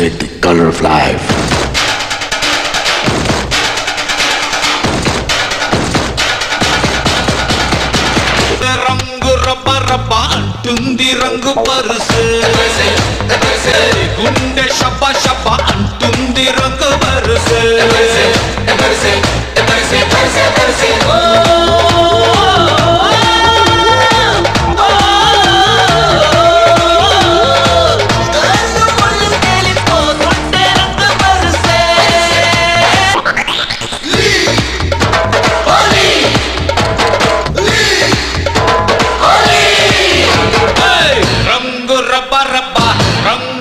tasted the color of life. రంగు రబ్బ రబ్బ అంటుంది రంగు పరుసు గుండె షబ్బ షబ్బ అంటుంది రంగు పరుసు From